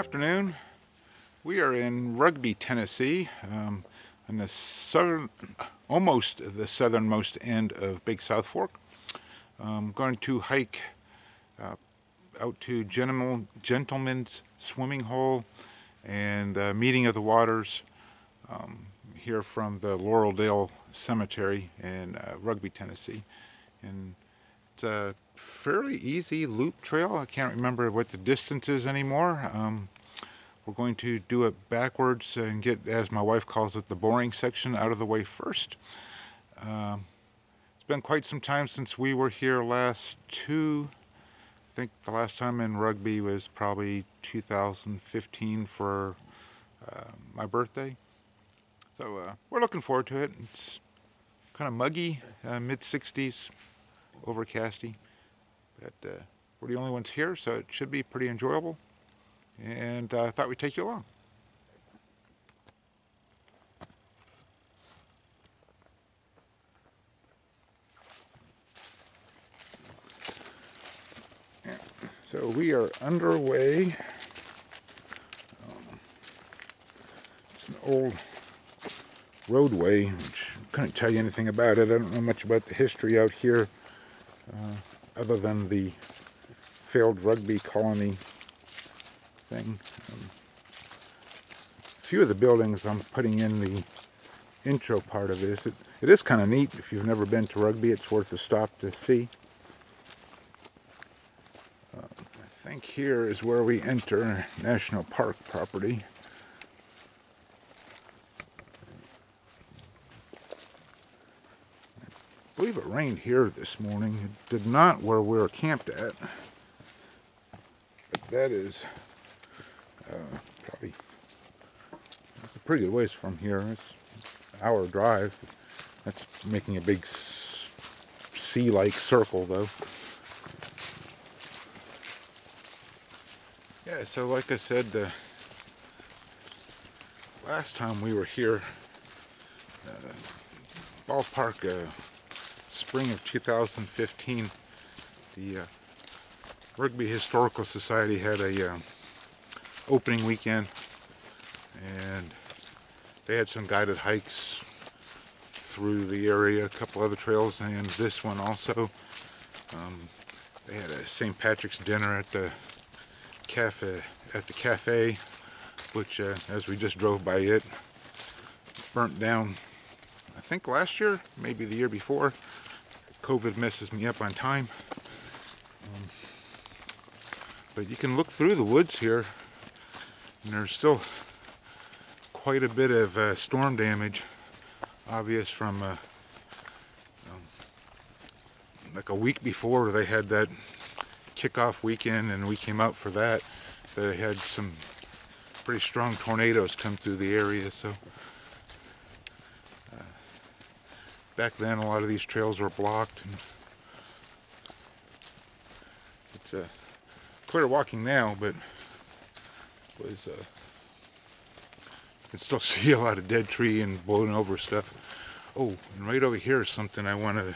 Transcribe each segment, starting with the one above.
Afternoon. We are in Rugby, Tennessee, um, on the southern, almost the southernmost end of Big South Fork. I'm going to hike uh, out to Gentleman, Gentleman's Swimming Hole and uh, Meeting of the Waters um, here from the Laureldale Cemetery in uh, Rugby, Tennessee. And it's a fairly easy loop trail. I can't remember what the distance is anymore. Um, we're going to do it backwards and get, as my wife calls it, the boring section out of the way first. Um, it's been quite some time since we were here last two. I think the last time in rugby was probably 2015 for uh, my birthday. So uh, we're looking forward to it. It's kind of muggy, uh, mid 60s overcasty. But uh, we're the only ones here, so it should be pretty enjoyable. And uh, I thought we'd take you along. So we are underway. Um, it's an old roadway, which couldn't tell you anything about it. I don't know much about the history out here uh, other than the failed rugby colony thing. Um, a few of the buildings I'm putting in the intro part of this. It, it is kind of neat. If you've never been to rugby, it's worth a stop to see. Uh, I think here is where we enter National Park property. I believe it rained here this morning. It did not where we were camped at. But that is uh, probably it's a pretty good ways from here. It's an hour drive. That's making a big sea-like circle though. Yeah, so like I said, the last time we were here, uh, ballpark uh, spring of 2015, the uh, Rugby Historical Society had a uh, opening weekend, and they had some guided hikes through the area, a couple other trails, and this one also. Um, they had a St. Patrick's dinner at the cafe, at the cafe, which, uh, as we just drove by it, burnt down. I think last year, maybe the year before. COVID messes me up on time. Um, but you can look through the woods here, and there's still quite a bit of uh, storm damage, obvious from uh, um, like a week before they had that kickoff weekend, and we came out for that. They had some pretty strong tornadoes come through the area, so. back then a lot of these trails were blocked and it's uh, clear walking now but was uh, you can still see a lot of dead tree and blown over stuff. Oh and right over here is something I wanted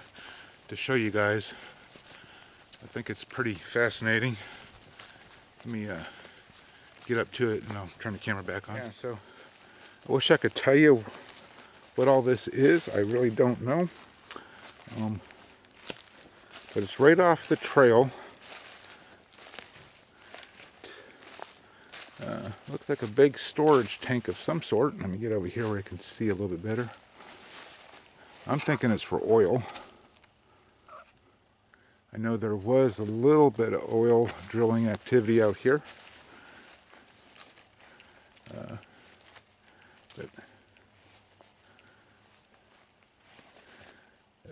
to show you guys. I think it's pretty fascinating. Let me uh, get up to it and I'll turn the camera back on. Yeah so I wish I could tell you what all this is, I really don't know. Um, but it's right off the trail. Uh, looks like a big storage tank of some sort. Let me get over here where I can see a little bit better. I'm thinking it's for oil. I know there was a little bit of oil drilling activity out here. Uh, but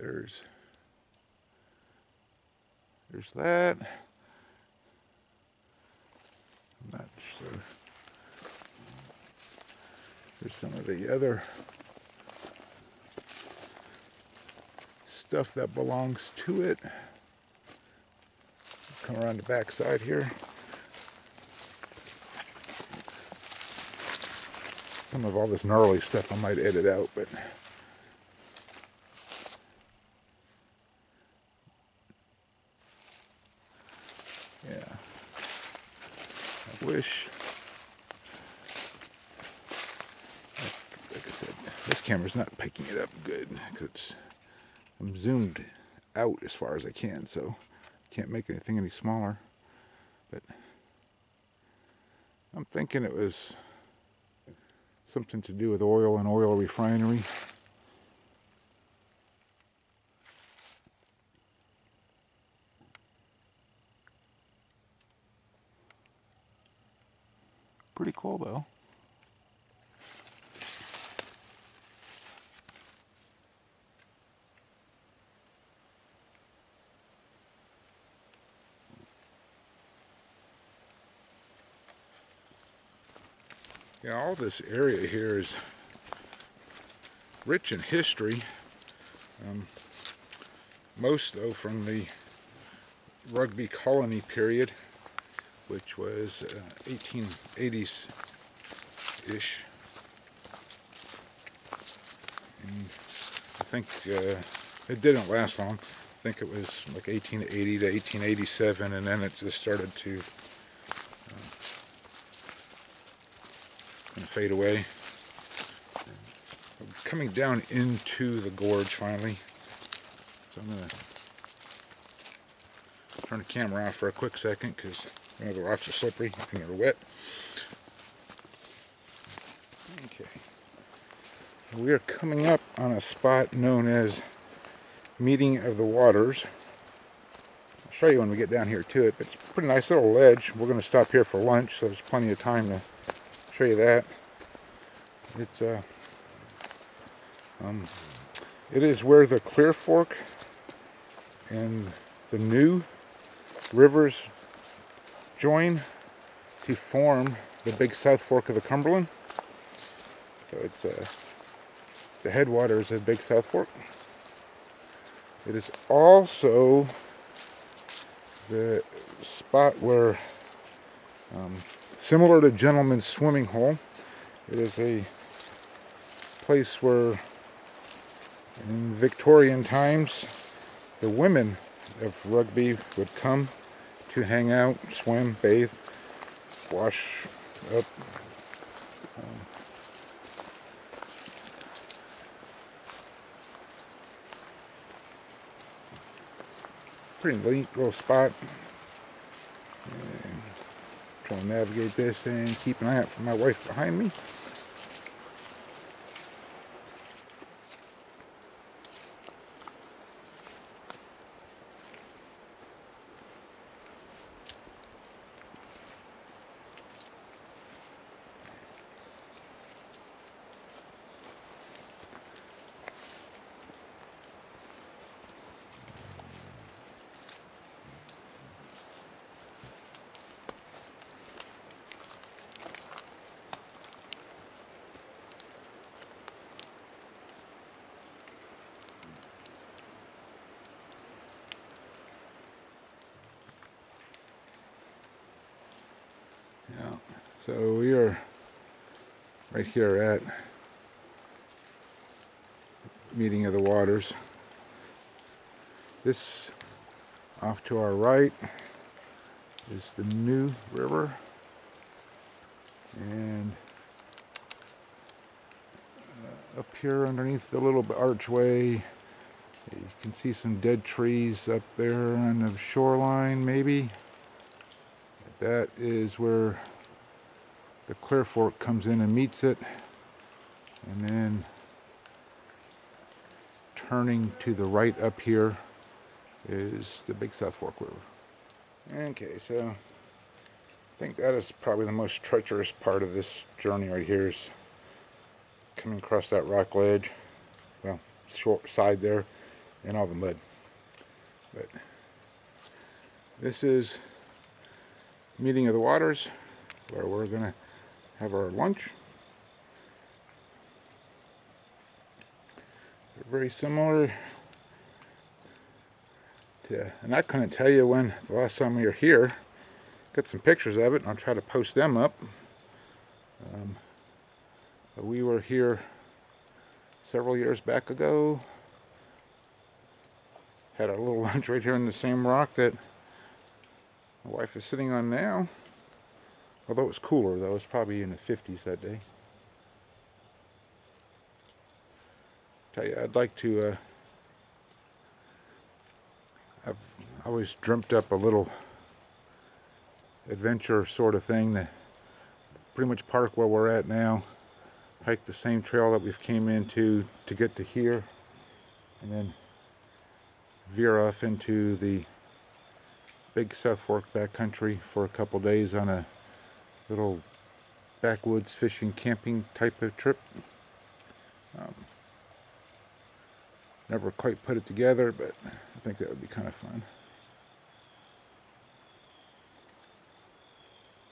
There's there's that. I'm not sure. There's some of the other stuff that belongs to it. Come around the back side here. Some of all this gnarly stuff I might edit out, but wish camera's not picking it up good because it's I'm zoomed out as far as I can, so can't make anything any smaller. But I'm thinking it was something to do with oil and oil refinery. Pretty cool though. All this area here is rich in history. Um, most, though, from the Rugby colony period, which was uh, 1880s-ish. I think uh, it didn't last long. I think it was like 1880 to 1887, and then it just started to and fade away. I'm coming down into the gorge finally. So I'm going to turn the camera off for a quick second because you know, the rocks are slippery and they're wet. Okay. We are coming up on a spot known as Meeting of the Waters. I'll show you when we get down here to it, but it's a pretty nice little ledge. We're going to stop here for lunch, so there's plenty of time to you that. It's uh, um, it is where the Clear Fork and the new rivers join to form the big South Fork of the Cumberland. So it's uh, the headwaters of Big South Fork. It is also the spot where um, Similar to Gentleman's Swimming Hole, it is a place where in Victorian times the women of Rugby would come to hang out, swim, bathe, wash up. Um, pretty neat little spot. Trying to navigate this and keep an eye out for my wife behind me. So we are right here at Meeting of the Waters. This off to our right is the New River. And uh, up here underneath the little archway, you can see some dead trees up there on the shoreline maybe. That is where the Clear Fork comes in and meets it. And then turning to the right up here is the Big South Fork River. Okay, so I think that is probably the most treacherous part of this journey right here is coming across that rock ledge. Well, short side there and all the mud. But this is meeting of the waters where we're going to have our lunch. They're very similar to, and I couldn't tell you when the last time we were here. Got some pictures of it and I'll try to post them up. Um, we were here several years back ago. Had our little lunch right here in the same rock that my wife is sitting on now. Although it was cooler though, it was probably in the 50s that day. tell you, I'd like to. Uh, I've always dreamt up a little adventure sort of thing to pretty much park where we're at now, hike the same trail that we've came into to get to here, and then veer off into the big South Fork backcountry for a couple days on a little backwoods fishing camping type of trip. Um, never quite put it together, but I think that would be kind of fun.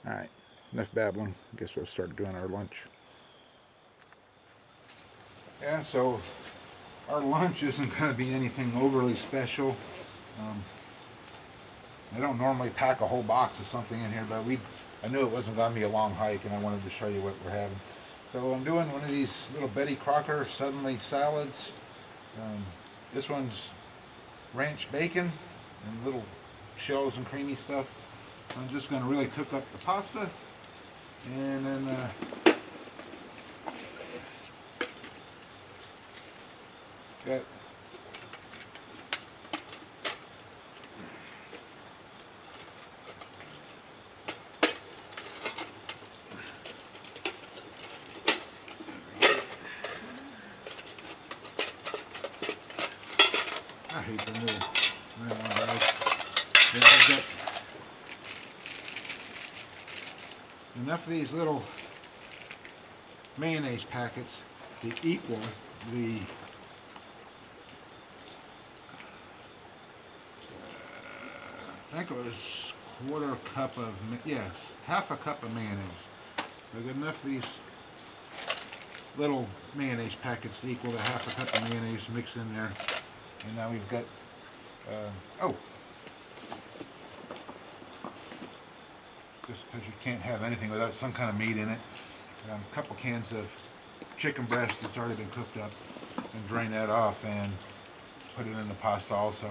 Alright, enough babbling. I guess we'll start doing our lunch. Yeah, so our lunch isn't going to be anything overly special. Um, I don't normally pack a whole box of something in here, but we I knew it wasn't going to be a long hike, and I wanted to show you what we're having. So I'm doing one of these little Betty Crocker Suddenly salads. Um, this one's ranch bacon and little shells and creamy stuff. I'm just going to really cook up the pasta and then uh, got I hate the new nylon bags. Then I've got enough of these little mayonnaise packets to equal the uh, I think it was quarter cup of yes half a cup of mayonnaise. Got enough of these little mayonnaise packets to equal to half a cup of mayonnaise mixed in there. And now we've got, uh, oh, just because you can't have anything without some kind of meat in it. Um, a couple cans of chicken breast that's already been cooked up and drain that off and put it in the pasta also.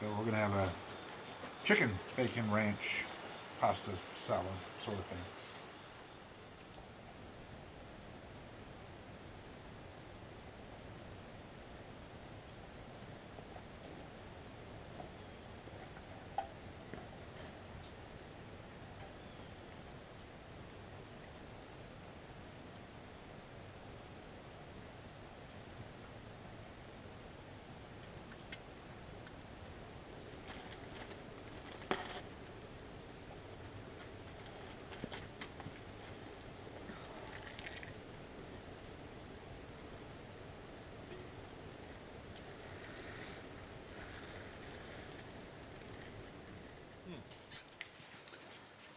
So we're going to have a chicken bacon ranch pasta salad sort of thing.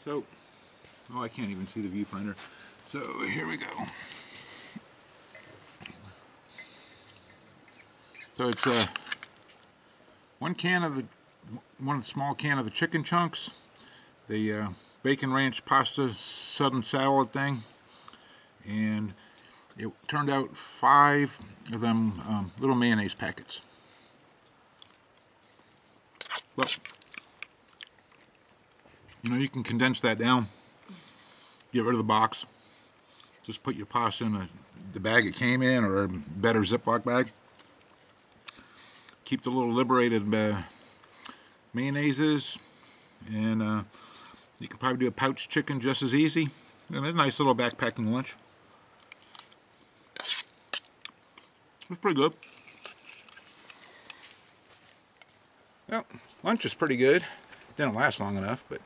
So, oh, I can't even see the viewfinder. So here we go. So it's uh, one can of the one small can of the chicken chunks, the uh, bacon ranch pasta sudden salad thing, and it turned out five of them um, little mayonnaise packets. Well, you know, you can condense that down, get rid of the box, just put your pasta in a, the bag it came in or a better Ziploc bag. Keep the little liberated uh, mayonnaises, and uh, you can probably do a pouch chicken just as easy. And a nice little backpacking lunch. It's pretty good. Well, lunch is pretty good. Didn't last long enough, but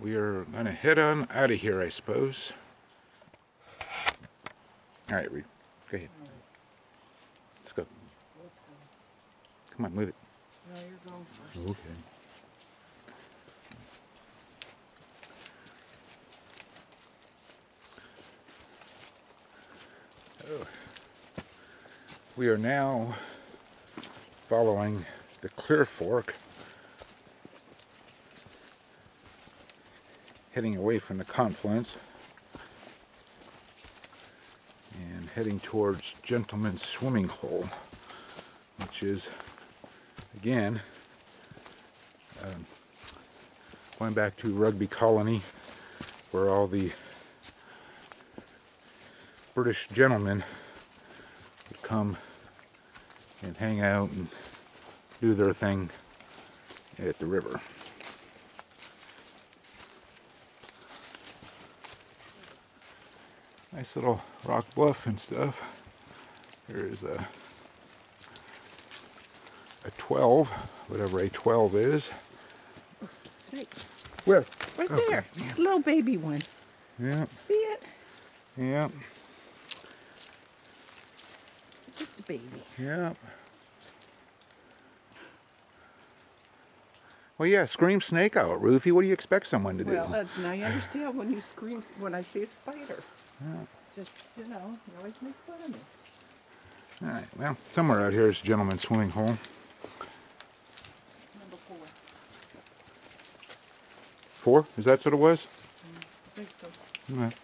we are going to head on out of here, I suppose. All right, Reed. Go ahead. Let's go. Let's go. Come on, move it. No, you're going first. Okay. Oh. We are now following the Clear Fork, heading away from the confluence and heading towards Gentleman's Swimming Hole, which is again, um, going back to Rugby Colony, where all the British gentlemen would come and hang out and do their thing at the river. Nice little rock bluff and stuff. There's a a 12, whatever a 12 is. Snake. Where? Right there. This little baby one. Yeah, See it? yeah, Just a baby. yeah. Well, yeah, scream snake out, Rufy. What do you expect someone to do? Well, uh, now you understand when you scream when I see a spider. Yeah. Just, you know, you always make fun of me. All right, well, somewhere out here is a gentleman's swimming hole. It's number four. Four? Is that what it was? Mm, I think so. All right.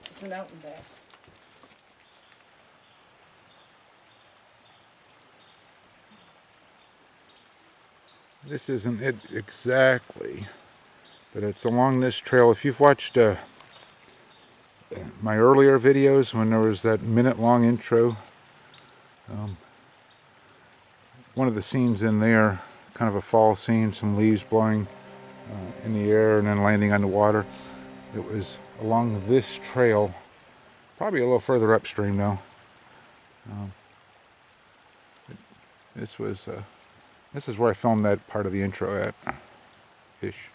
It's an out and back. This isn't it exactly, but it's along this trail. If you've watched uh, my earlier videos when there was that minute long intro, um, one of the scenes in there, kind of a fall scene, some leaves blowing uh, in the air and then landing on the water. It was along this trail, probably a little further upstream though. Um, this was. Uh, this is where I filmed that part of the intro at. Ish.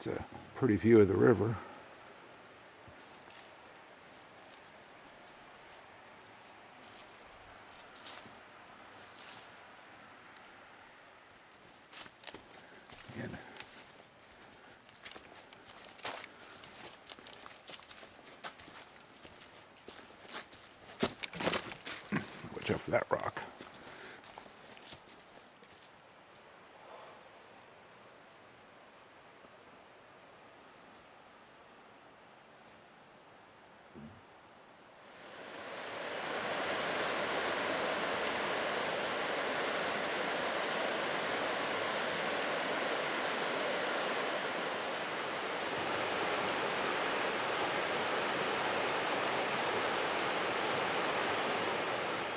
It's a pretty view of the river. And Watch out for that rock.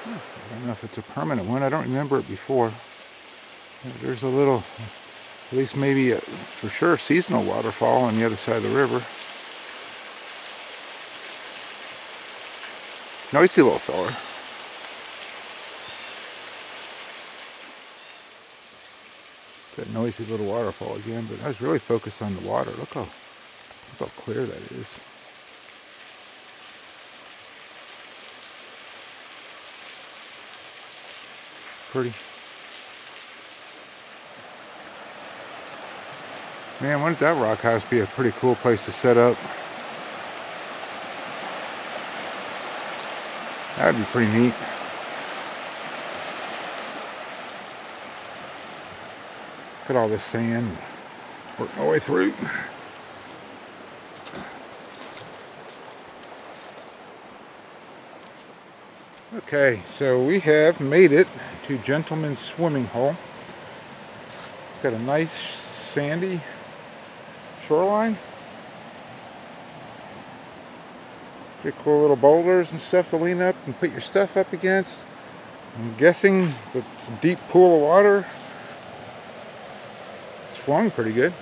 I don't know if it's a permanent one. I don't remember it before. There's a little, at least maybe a, for sure, seasonal waterfall on the other side of the river. Noisy little fella. That noisy little waterfall again, but I was really focused on the water. Look how, look how clear that is. Pretty. Man, wouldn't that rock house be a pretty cool place to set up? That'd be pretty neat. Look at all this sand. Work my way through. Okay, so we have made it to Gentleman's Swimming Hole. It's got a nice sandy shoreline. Pretty cool little boulders and stuff to lean up and put your stuff up against. I'm guessing that it's a deep pool of water. It's flowing pretty good.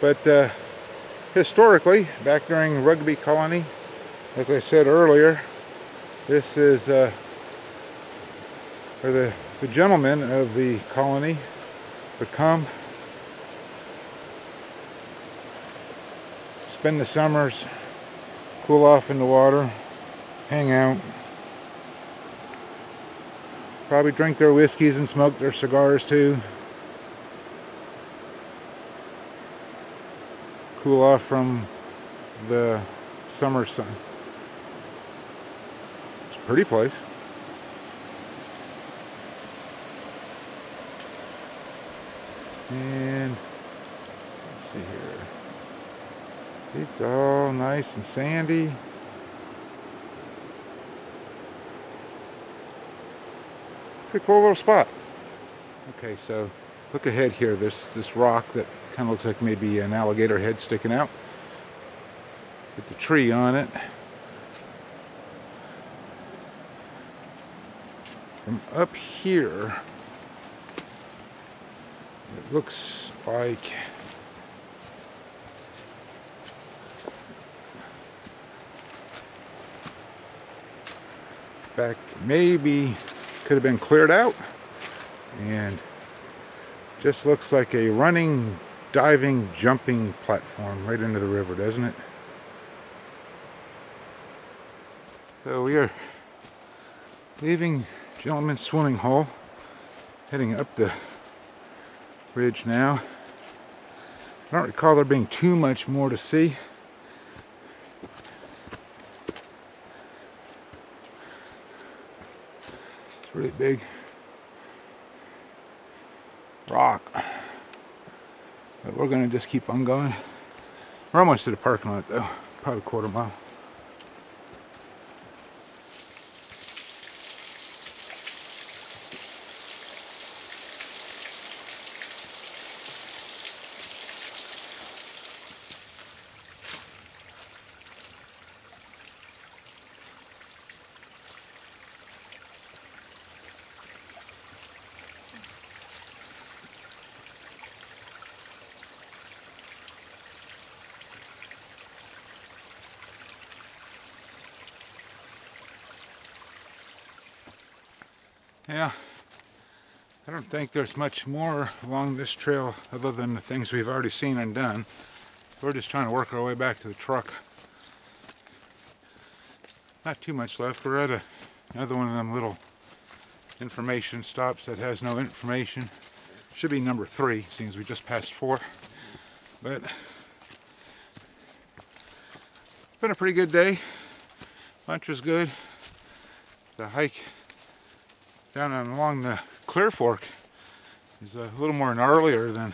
But uh, historically, back during Rugby Colony, as I said earlier, this is uh, where the, the gentlemen of the colony would come, spend the summers, cool off in the water, hang out, probably drink their whiskeys and smoke their cigars too. Cool off from the summer sun. Pretty place. And let's see here. See, it's all nice and sandy. Pretty cool little spot. Okay, so look ahead here. There's this rock that kind of looks like maybe an alligator head sticking out. Put the tree on it. From up here, it looks like back maybe could have been cleared out. And just looks like a running diving jumping platform right into the river doesn't it? So we are leaving gentleman's swimming hole heading up the ridge now I don't recall there being too much more to see It's really big rock. But we're gonna just keep on going. We're almost to the parking lot though, probably a quarter mile. Yeah, I don't think there's much more along this trail other than the things we've already seen and done. We're just trying to work our way back to the truck. Not too much left. We're at a, another one of them little information stops that has no information. Should be number three, seems we just passed four. But been a pretty good day. Lunch was good. The hike down along the Clear Fork is a little more gnarlier than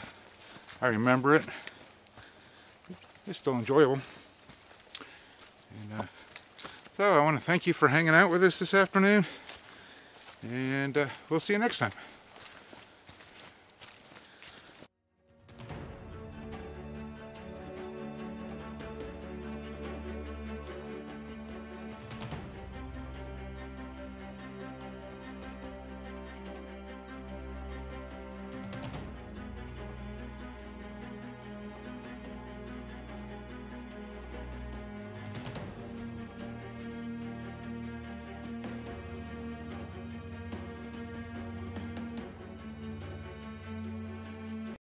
I remember it. It's still enjoyable. And uh, so I want to thank you for hanging out with us this afternoon. And uh, we'll see you next time.